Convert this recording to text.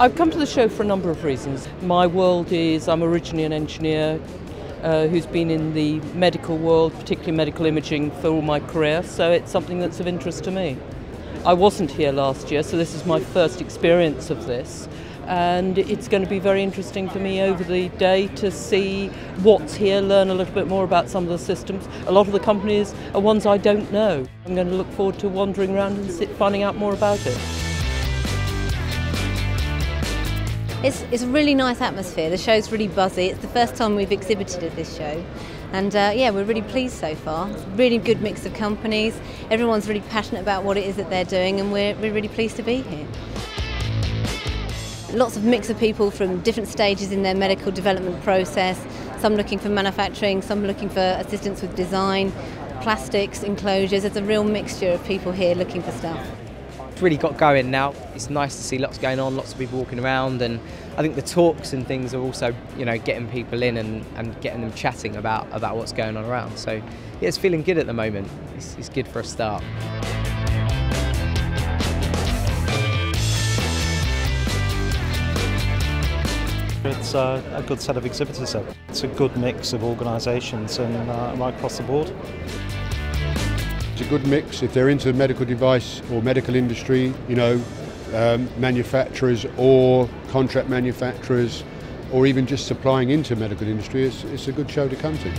I've come to the show for a number of reasons. My world is I'm originally an engineer uh, who's been in the medical world, particularly medical imaging, for all my career, so it's something that's of interest to me. I wasn't here last year, so this is my first experience of this. And it's going to be very interesting for me over the day to see what's here, learn a little bit more about some of the systems. A lot of the companies are ones I don't know. I'm going to look forward to wandering around and finding out more about it. It's, it's a really nice atmosphere. The show's really buzzy. It's the first time we've exhibited at this show. And uh, yeah, we're really pleased so far. It's really good mix of companies. Everyone's really passionate about what it is that they're doing, and we're, we're really pleased to be here. Lots of mix of people from different stages in their medical development process. Some looking for manufacturing, some looking for assistance with design, plastics, enclosures. There's a real mixture of people here looking for stuff it's really got going now. It's nice to see lots going on, lots of people walking around, and I think the talks and things are also, you know, getting people in and, and getting them chatting about, about what's going on around. So, yeah, it's feeling good at the moment. It's, it's good for a start. It's uh, a good set of exhibitors. It's a good mix of organisations and uh, right across the board. It's a good mix. If they're into the medical device or medical industry, you know, um, manufacturers or contract manufacturers, or even just supplying into medical industry, it's, it's a good show to come to.